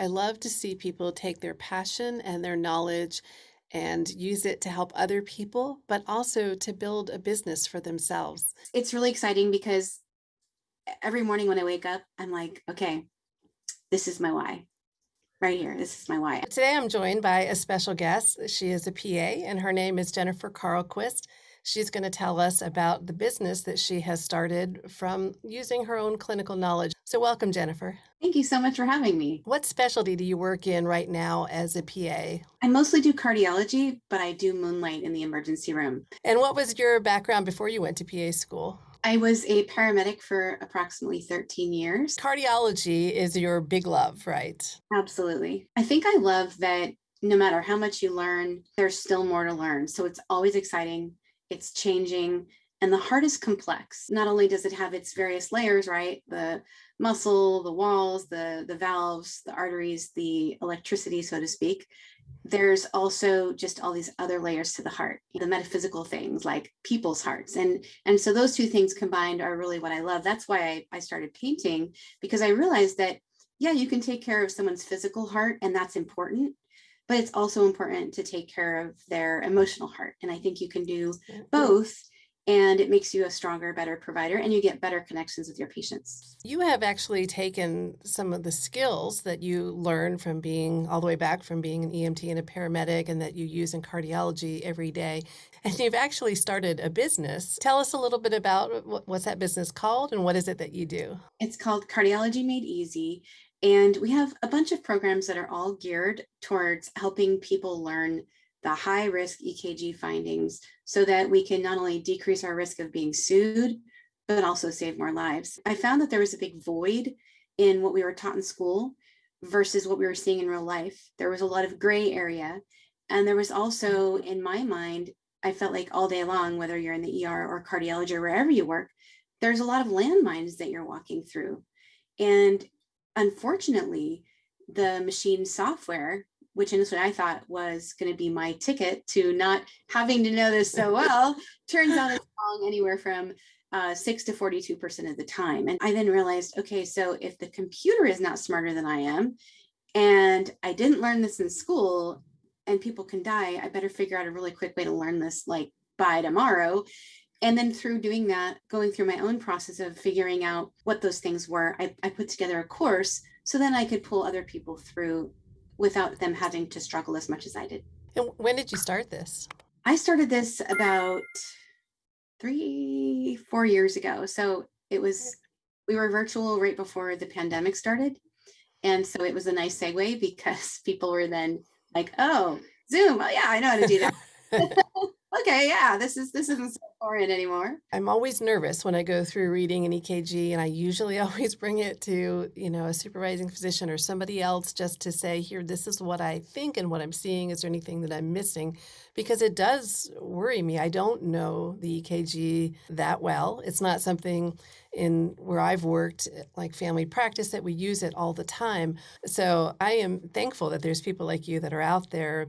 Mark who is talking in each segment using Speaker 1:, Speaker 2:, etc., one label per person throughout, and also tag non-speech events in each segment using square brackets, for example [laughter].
Speaker 1: I love to see people take their passion and their knowledge and use it to help other people, but also to build a business for themselves.
Speaker 2: It's really exciting because every morning when I wake up, I'm like, okay, this is my why. Right here. This is my why.
Speaker 1: Today I'm joined by a special guest. She is a PA and her name is Jennifer Carlquist. She's going to tell us about the business that she has started from using her own clinical knowledge. So, welcome, Jennifer.
Speaker 2: Thank you so much for having me.
Speaker 1: What specialty do you work in right now as a PA?
Speaker 2: I mostly do cardiology, but I do moonlight in the emergency room.
Speaker 1: And what was your background before you went to PA school?
Speaker 2: I was a paramedic for approximately 13 years.
Speaker 1: Cardiology is your big love, right?
Speaker 2: Absolutely. I think I love that no matter how much you learn, there's still more to learn. So it's always exciting it's changing and the heart is complex. Not only does it have its various layers right? The muscle the walls the the valves the arteries the electricity so to speak. There's also just all these other layers to the heart the metaphysical things like people's hearts. And and so those two things combined are really what i love. That's why i, I started painting because i realized that yeah you can take care of someone's physical heart and that's important but it's also important to take care of their emotional heart. And I think you can do both and it makes you a stronger, better provider and you get better connections with your patients.
Speaker 1: You have actually taken some of the skills that you learn from being all the way back from being an EMT and a paramedic and that you use in cardiology every day. And you've actually started a business. Tell us a little bit about what's that business called and what is it that you do?
Speaker 2: It's called Cardiology Made Easy. And we have a bunch of programs that are all geared towards helping people learn the high risk EKG findings so that we can not only decrease our risk of being sued, but also save more lives. I found that there was a big void in what we were taught in school versus what we were seeing in real life. There was a lot of gray area. And there was also, in my mind, I felt like all day long, whether you're in the ER or cardiology or wherever you work, there's a lot of landmines that you're walking through. And unfortunately, the machine software, which initially I thought was going to be my ticket to not having to know this so well, turns out it's wrong anywhere from uh, 6 to 42% of the time. And I then realized okay, so if the computer is not smarter than I am, and I didn't learn this in school, and people can die, I better figure out a really quick way to learn this like by tomorrow and then through doing that going through my own process of figuring out what those things were I, I, put together a course so then i could pull other people through without them having to struggle as much as i did.
Speaker 1: And when did you start this?
Speaker 2: I started this about three four years ago. So it was we were virtual right before the pandemic started. And so it was a nice segue because [laughs] people were then like oh zoom. Oh yeah i know how to do that [laughs] okay, yeah, this is this isn't so foreign anymore.
Speaker 1: I'm always nervous when I go through reading an EKG, and I usually [laughs] always bring it to you know a supervising physician or somebody else just to say, here, this is what I think and what I'm seeing. Is there anything that I'm missing? Because it does worry me. I don't know the EKG that well. It's not something in where I've worked, eh, like family practice, that we use it all the time. So I am thankful that there's people like you that are out there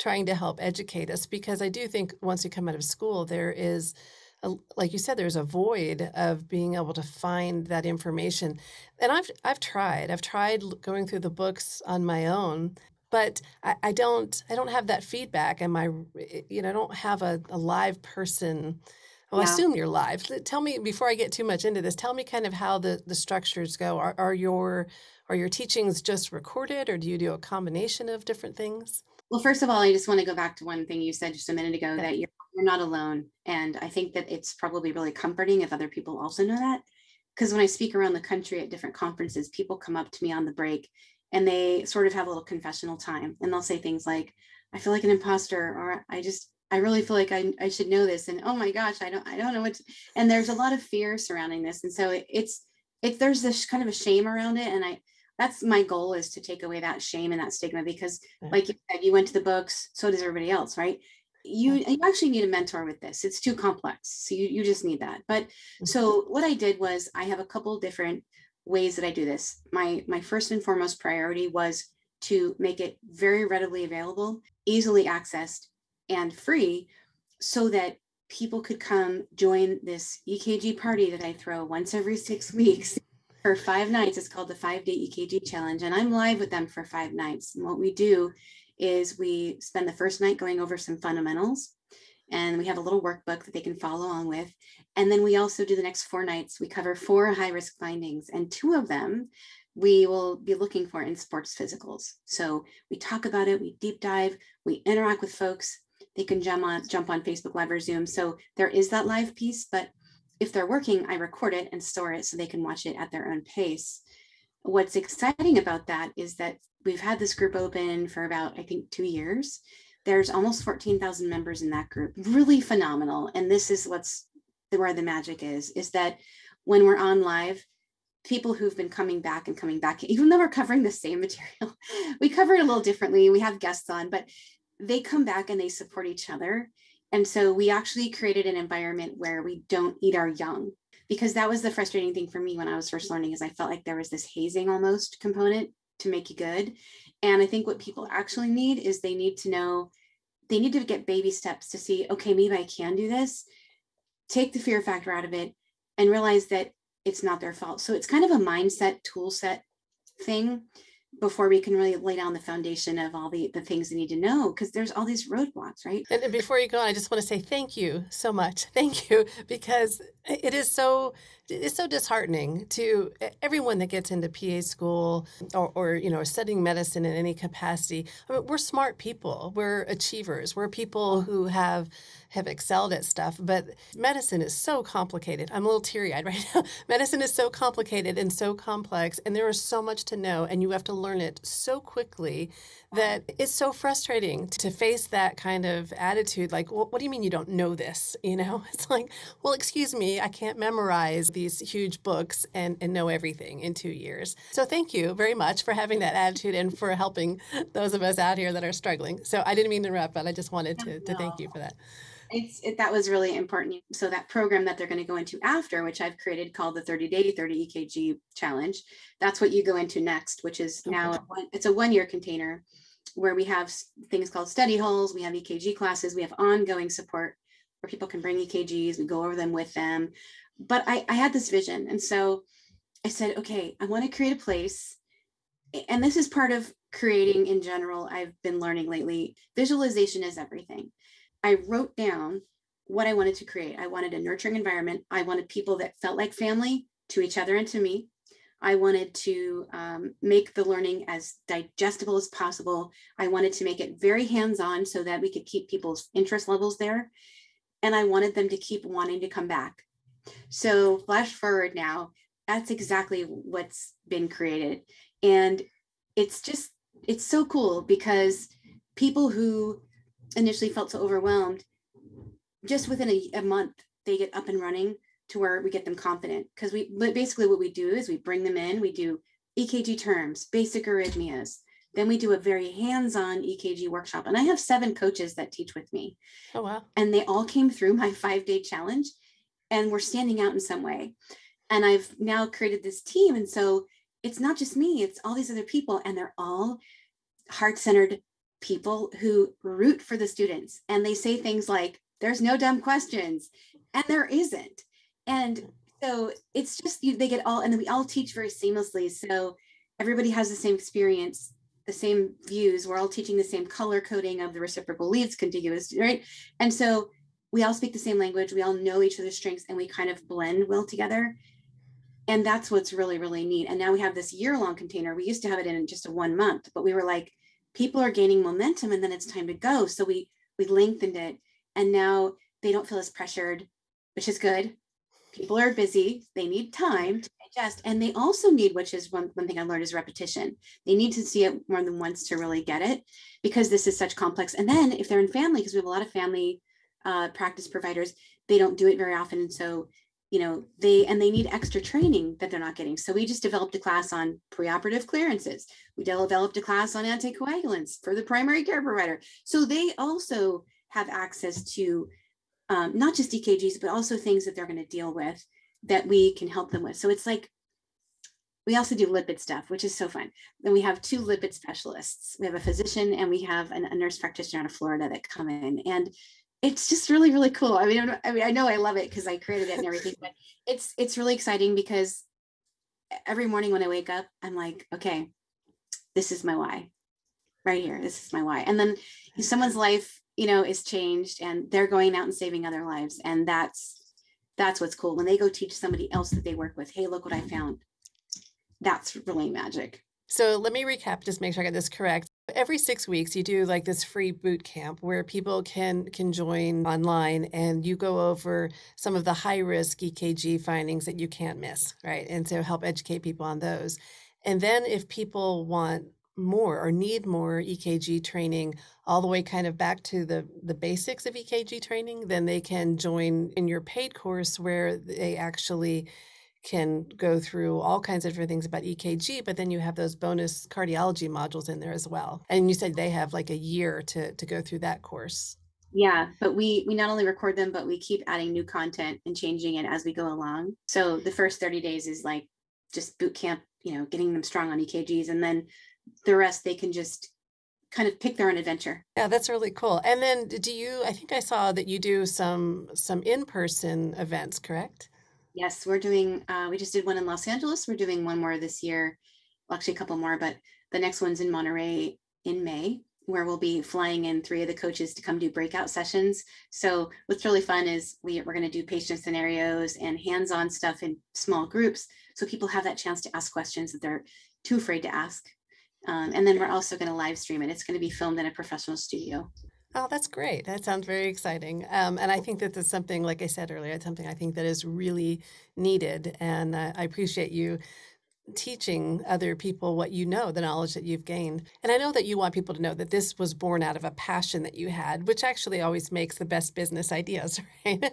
Speaker 1: trying to help educate us because I do think once you come out of school, there is, a, like you said, there's a void of being able to find that information. And I've I've tried. I've tried going through the books on my own, but I, I don't I don't have that feedback. And my eh, you know I don't have a, a live person. Oh, well, yeah. I assume you're live. Tell me before I get too much into this. Tell me kind of how the the structures go. Are, are your are your teachings just recorded, or do you do a combination of different things?
Speaker 2: Well, first of all, I just want to go back to one thing you said just a minute ago that you're, you're not alone. And I think that it's probably really comforting if other people also know that. Because when I speak around the country at different conferences, people come up to me on the break and they sort of have a little confessional time and they'll say things like, I feel like an imposter, or I just, I really feel like I, I should know this. And oh my gosh, I don't, I don't know what, to, and there's a lot of fear surrounding this. And so it, it's, it's, there's this kind of a shame around it. And I, that's my goal is to take away that shame and that stigma because like you said you went to the books so does everybody else right you you actually need a mentor with this it's too complex so you, you just need that but mm-hmm. so what i did was i have a couple different ways that i do this my my first and foremost priority was to make it very readily available easily accessed and free so that people could come join this ekg party that i throw once every six weeks for five nights. It's called the five day EKG challenge. And I'm live with them for five nights. And what we do is we spend the first night going over some fundamentals and we have a little workbook that they can follow along with. And then we also do the next four nights. We cover four high risk findings, and two of them we will be looking for in sports physicals. So we talk about it, we deep dive, we interact with folks. They can jump on jump on Facebook Live or Zoom. So there is that live piece, but if they're working, I record it and store it so they can watch it at their own pace. What's exciting about that is that we've had this group open for about, I think, two years. There's almost 14,000 members in that group. Really phenomenal. And this is what's where the magic is, is that when we're on live, people who've been coming back and coming back, even though we're covering the same [laughs] material, we cover it a little differently. We have guests on, but they come back and they support each other. And so we actually created an environment where we don't eat our young because that was the frustrating thing for me when I was first learning is I felt like there was this hazing almost component to make you good. And I think what people actually need is they need to know they need to get baby steps to see, okay, maybe I can do this, take the fear factor out of it, and realize that it's not their fault. So it's kind of a mindset tool set thing before we can really lay down the foundation of all the, the things they need to know because there's all these roadblocks right?
Speaker 1: And, and before you go on i just want to say thank you so much. [laughs] Thank you because it is so it's so disheartening to everyone that gets into PA school or, or you know studying medicine in any capacity. I mean, we're smart people. We're achievers. We're people who have have excelled at stuff. But medicine is so complicated. I'm a little teary eyed [laughs] right now. medicine is so complicated and so complex, and there is so much to know, and you have to learn it so quickly that it's so frustrating to face that kind of attitude like well, what do you mean you don't know this you know [laughs] it's like well excuse me i can't memorize these huge books and, and know everything in two years. So thank you very much for having that attitude and for helping those of us out here that are struggling. So i didn't mean to interrupt but i just wanted to, to thank you for that.
Speaker 2: It's it, that was really important. So that program that they're going to go into after which i've created called the 30 day 30 ekg challenge that's what you go into next which is okay. now it's a one year container where we have things called study halls, we have EKG classes, we have ongoing support where people can bring EKGs, we go over them with them. But I, I had this vision. And so I said, okay, I want to create a place. And this is part of creating in general, I've been learning lately. Visualization is everything. I wrote down what I wanted to create. I wanted a nurturing environment. I wanted people that felt like family to each other and to me. I wanted to um, make the learning as digestible as possible. I wanted to make it very hands on so that we could keep people's interest levels there. And I wanted them to keep wanting to come back. So, flash forward now, that's exactly what's been created. And it's just, it's so cool because people who initially felt so overwhelmed, just within a, a month, they get up and running to where we get them confident because we but basically what we do is we bring them in we do ekg terms basic arrhythmias then we do a very hands-on ekg workshop and i have seven coaches that teach with me.
Speaker 1: Oh wow.
Speaker 2: And they all came through my five day challenge and we're standing out in some way. And i've now created this team and so it's not just me it's all these other people and they're all heart-centered people who root for the students and they say things like there's no dumb questions and there isn't. And so it's just you, they get all, and then we all teach very seamlessly. So everybody has the same experience, the same views. We're all teaching the same color coding of the reciprocal leads, contiguous, right? And so we all speak the same language. We all know each other's strengths, and we kind of blend well together. And that's what's really, really neat. And now we have this year long container. We used to have it in just a one month, but we were like, people are gaining momentum and then it's time to go. So we we lengthened it and now they don't feel as pressured, which is good people are busy they need time to digest and they also need which is one, one thing i learned is repetition. They need to see it more than once to really get it because this is such complex. And then if they're in family because we have a lot of family uh, practice providers they don't do it very often. And so you know they and they need extra training that they're not getting. So we just developed a class on preoperative clearances. We developed a class on anticoagulants for the primary care provider. So they also have access to um, not just EKGs, but also things that they're going to deal with that we can help them with. So it's like we also do lipid stuff, which is so fun. Then we have two lipid specialists. We have a physician and we have an, a nurse practitioner out of Florida that come in, and it's just really, really cool. I mean, I mean, I know I love it because I created it and everything, but it's it's really exciting because every morning when I wake up, I'm like, okay, this is my why right here. This is my why. And then someone's life, you know, is changed and they're going out and saving other lives. And that's that's what's cool. When they go teach somebody else that they work with, hey, look what I found. That's really magic.
Speaker 1: So let me recap, just make sure I get this correct. Every six weeks, you do like this free boot camp where people can can join online, and you go over some of the high risk EKG findings that you can't miss, right? And so help educate people on those. And then if people want more or need more EKG training all the way kind of back to the the basics of EKG training, then they can join in your paid course where they actually can go through all kinds of different things about EKG, but then you have those bonus cardiology modules in there as well. And you said they have like a year to to go through that course.
Speaker 2: Yeah, but we we not only record them, but we keep adding new content and changing it as we go along. So the first 30 days is like just boot camp, you know, getting them strong on EKGs and then the rest they can just kind of pick their own adventure.
Speaker 1: Yeah, that's really cool. And then do you I think I saw that you do some some in-person events, correct?
Speaker 2: Yes, we're doing uh, we just did one in Los Angeles. We're doing one more this year. Well, actually a couple more, but the next one's in Monterey in May where we'll be flying in three of the coaches to come do breakout sessions. So what's really fun is we, we're going to do patient scenarios and hands-on stuff in small groups so people have that chance to ask questions that they're too afraid to ask um, and then we're also going to live stream it. It's going to be filmed in a professional studio.
Speaker 1: Oh, that's great. That sounds very exciting. Um, and I think that that's something, like I said earlier, it's something I think that is really needed. And uh, I appreciate you teaching other people what you know, the knowledge that you've gained. And I know that you want people to know that this was born out of a passion that you had, which actually always makes the best business [laughs] ideas, right?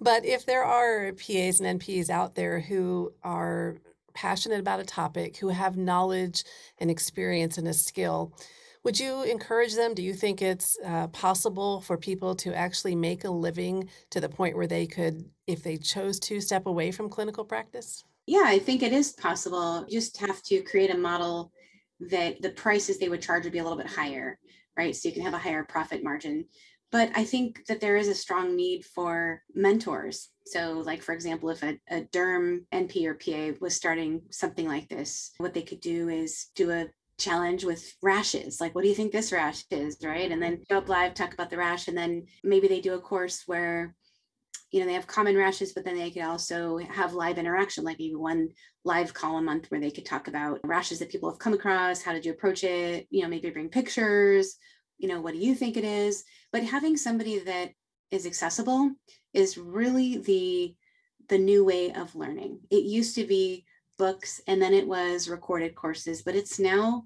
Speaker 1: but if there are PAs and NPs out there who are passionate about a topic, who have knowledge and experience and a skill, would you encourage them? Do you think it's uh, possible for people to actually make a living to the point where they could, if they chose to, step away from clinical practice?
Speaker 2: Yeah, I think it is possible. You just have to create a model that the prices they would charge would be a little bit higher, right? So you can have a higher profit margin. But I think that there is a strong need for mentors. So, like, for example, if a, a derm NP or PA was starting something like this, what they could do is do a challenge with rashes. Like, what do you think this rash is? Right. And then go up live, talk about the rash. And then maybe they do a course where, you know, they have common rashes, but then they could also have live interaction, like maybe one live call a month where they could talk about rashes that people have come across. How did you approach it? You know, maybe bring pictures. You know, what do you think it is? But having somebody that is accessible is really the the new way of learning. It used to be books and then it was recorded courses, but it's now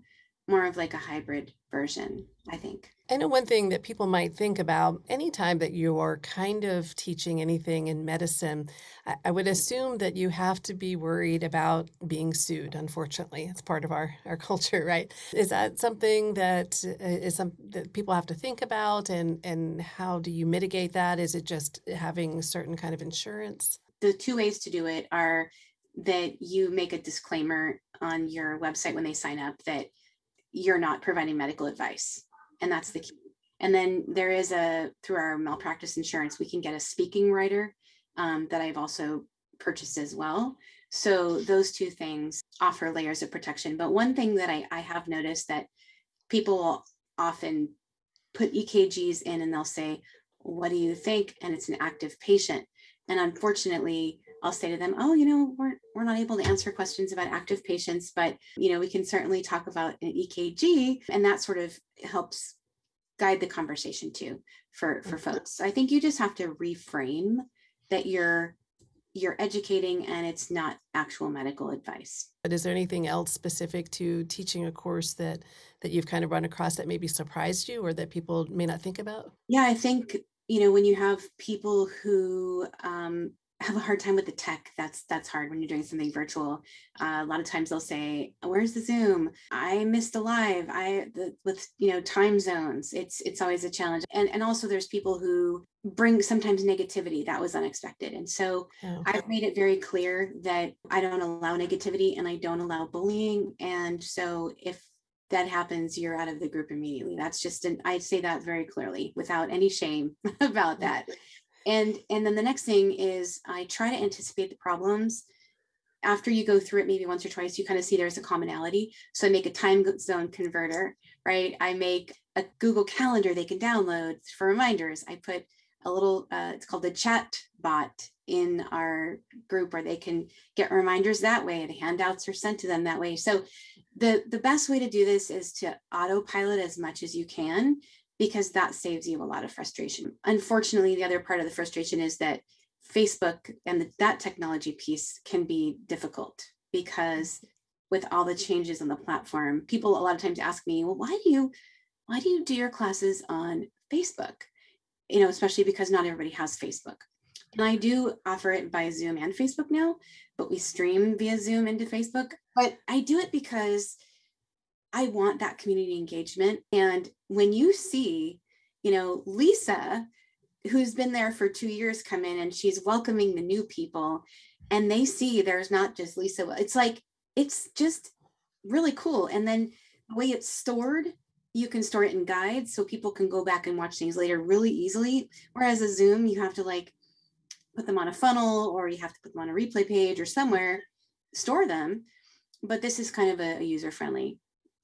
Speaker 2: more of like a hybrid version, I think.
Speaker 1: I know one thing that people might think about anytime that you are kind of teaching anything in medicine, I, I would assume that you have to be worried about being sued. Unfortunately, it's part of our, our [laughs] culture, right? Is that something that uh, is some that people have to think about, and and how do you mitigate that? Is it just having certain kind of insurance?
Speaker 2: The two ways to do it are that you make a disclaimer on your website when they sign up that you're not providing medical advice and that's the key. And then there is a through our malpractice insurance we can get a speaking writer um, that i've also purchased as well. So those two things offer layers of protection. But one thing that i, I have noticed that people often put ekgs in and they'll say what do you think? And it's an active patient. And unfortunately I'll say to them, "Oh, you know, we're we're not able to answer questions about active patients, but you know, we can certainly talk about an EKG, and that sort of helps guide the conversation too for for mm-hmm. folks. So I think you just have to reframe that you're you're educating and it's not actual medical advice.
Speaker 1: But is there anything else specific to teaching a course that that you've kind of run across that maybe surprised you or that people may not think about?
Speaker 2: Yeah, I think you know when you have people who um, have a hard time with the tech that's that's hard when you're doing something virtual. Uh, a lot of times they'll say where's the zoom? I missed a live. I the, with you know time zones. It's it's always a challenge. And and also there's people who bring sometimes negativity that was unexpected. And so oh. i've made it very clear that i don't allow negativity and i don't allow bullying. And so if that happens you're out of the group immediately. That's just an i say that very clearly without any shame [laughs] about that and and then the next thing is i try to anticipate the problems after you go through it maybe once or twice, you kind of see there's a commonality. So I make a time zone converter, right? I make a Google Calendar they can download for reminders. I put a little, uh, it's called the chat bot in our group where they can get reminders that way. The handouts are sent to them that way. So the, the best way to do this is to autopilot as much as you can because that saves you a lot of frustration. Unfortunately, the other part of the frustration is that Facebook and the, that technology piece can be difficult because with all the changes on the platform, people a lot of times ask me, well, why do you why do you do your classes on Facebook? You know, especially because not everybody has Facebook. And I do offer it by Zoom and Facebook now, but we stream via Zoom into Facebook. But I do it because I want that community engagement. And when you see, you know, Lisa, who's been there for two years, come in and she's welcoming the new people, and they see there's not just Lisa, it's like, it's just really cool. And then the way it's stored, you can store it in guides so people can go back and watch things later really easily. Whereas a Zoom, you have to like put them on a funnel or you have to put them on a replay page or somewhere, store them. But this is kind of a, user friendly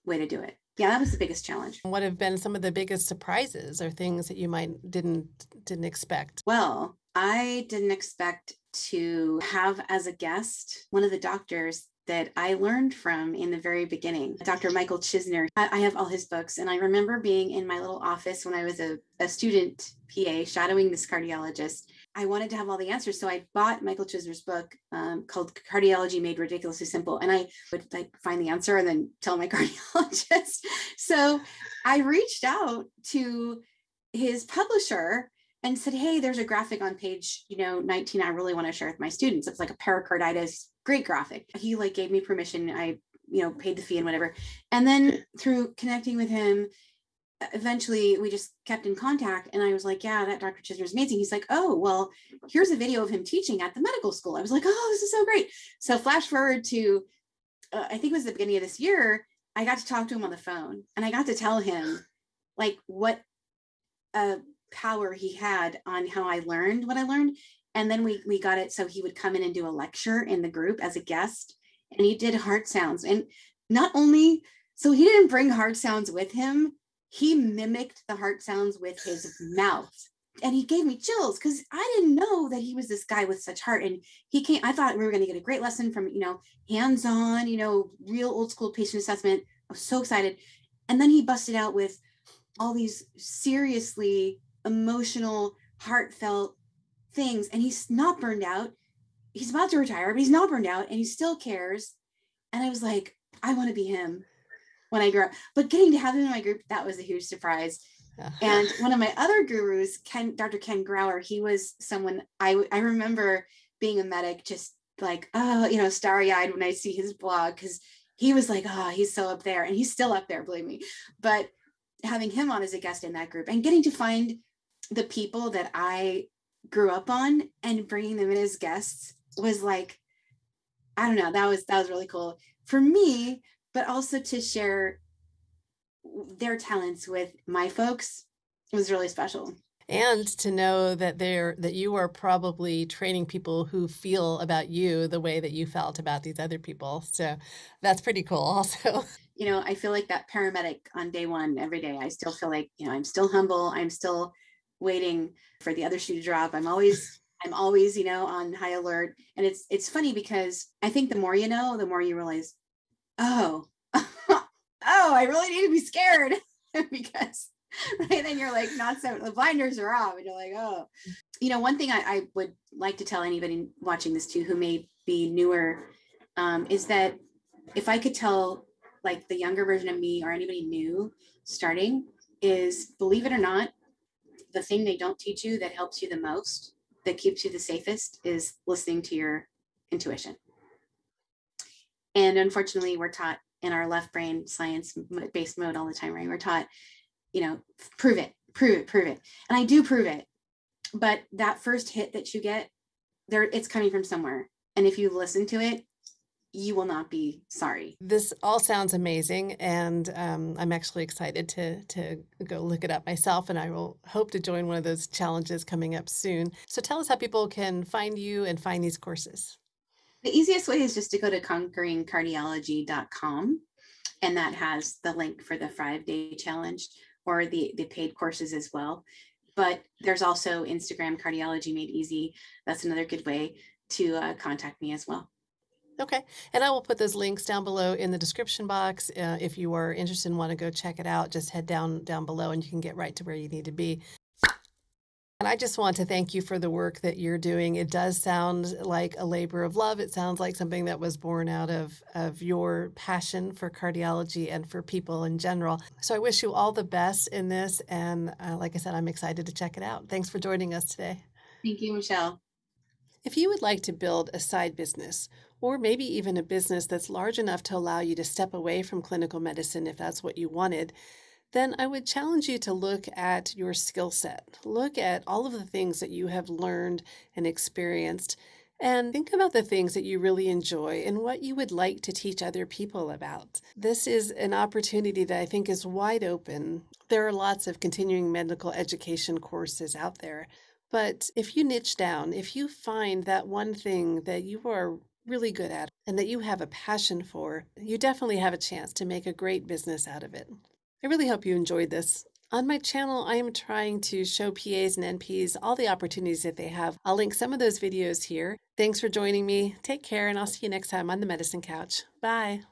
Speaker 2: way to do it. Yeah, that was the biggest challenge.
Speaker 1: What have been some of the biggest surprises or things that you might didn't didn't expect?
Speaker 2: Well, I didn't expect to have as a guest one of the doctors that I learned from in the very beginning. Dr. Michael Chizner, I have all his books. And I remember being in my little office when I was a, a student PA shadowing this cardiologist. I wanted to have all the answers. So I bought Michael Chizner's book um, called Cardiology Made Ridiculously Simple. And I would like find the answer and then tell my [laughs] cardiologist. so I reached out to his publisher and said, Hey, there's a graphic on page, you know, 19 I really want to share with my students. It's like a pericarditis great graphic. He like gave me permission. I, you know, paid the fee and whatever. And then through connecting with him, eventually we just kept in contact and i was like yeah that dr chizner is amazing. He's like oh well here's a video of him teaching at the medical school. I was like oh this is so great. So flash forward to uh, i think it was the beginning of this year i got to talk to him on the phone and i got to tell him like what a power he had on how i learned what i learned and then we we got it so he would come in and do a lecture in the group as a guest and he did heart sounds and not only so he didn't bring heart sounds with him he mimicked the heart sounds with his mouth. And he gave me chills because i didn't know that he was this guy with such heart. And he came i thought we were going to get a great lesson from you know hands-on you know real old school patient assessment. I was so excited. And then he busted out with all these seriously emotional heartfelt things. And he's not burned out. He's about to retire, but he's not burned out and he still cares. And I was like, I want to be him when I grew up. But getting to have him in my group, that was a huge surprise. Uh-huh. and one of my other gurus, Ken, Dr. Ken Grauer, he was someone I I remember being a medic, just like, oh, you know, starry eyed when I see his blog because he was like, oh, he's so up there. And he's still up there, believe me. But having him on as a guest in that group and getting to find the people that I grew up on and bringing them in as guests was like i don't know that was that was really cool for me but also to share their talents with my folks was really special
Speaker 1: and to know that they're that you are probably training people who feel about you the way that you felt about these other people so that's pretty cool [laughs] also
Speaker 2: you know i feel like that paramedic on day one every day i still feel like you know i'm still humble i'm still waiting for the other shoe to drop. I'm always [laughs] I'm always, you know, on high alert. And it's it's funny because I think the more you know, the more you realize, oh, [laughs] oh, I really need to be scared [laughs] because right then you're like not so the blinders are off and you're like, oh. You know, one thing I, I would like to tell anybody watching this too who may be newer um, is that if I could tell like the younger version of me or anybody new starting is believe it or not, the thing they don't teach you that helps you the most, that keeps you the safest, is listening to your intuition. And unfortunately, we're taught in our left brain science based mode all the time, right? We're taught, you know, prove it, prove it, prove it. And I do prove it. But that first hit that you get, there it's coming from somewhere. And if you listen to it, you will not be sorry.
Speaker 1: This all sounds amazing, and um, I'm actually excited to to go look it up myself. And I will hope to join one of those challenges coming up soon. So tell us how people can find you and find these courses.
Speaker 2: The easiest way is just to go to conqueringcardiology.com and that has the link for the five day challenge or the, the paid courses as well. But there's also Instagram Cardiology Made Easy. That's another good way to uh, contact me as well.
Speaker 1: Okay. And I will put those links down below in the description box. Uh, if you are interested and want to go check it out, just head down down below and you can get right to where you need to be. And I just want to thank you for the work that you're doing. It does sound like a labor of love. It sounds like something that was born out of, of your passion for cardiology and for people in general. So I wish you all the best in this. And uh, like I said, I'm excited to check it out. Thanks for joining us today.
Speaker 2: Thank you, Michelle.
Speaker 1: If you would like to build a side business, or maybe even a business that's large enough to allow you to step away from clinical medicine if that's what you wanted, then I would challenge you to look at your skill set. Look at all of the things that you have learned and experienced, and think about the things that you really enjoy and what you would like to teach other people about. This is an opportunity that I think is wide open. There are lots of continuing medical education courses out there. But if you niche down, if you find that one thing that you are really good at and that you have a passion for, you definitely have a chance to make a great business out of it. I really hope you enjoyed this. On my channel, I am trying to show PAs and NPs all the opportunities that they have. I'll link some of those videos here. Thanks for joining me. Take care, and I'll see you next time on the Medicine Couch. Bye.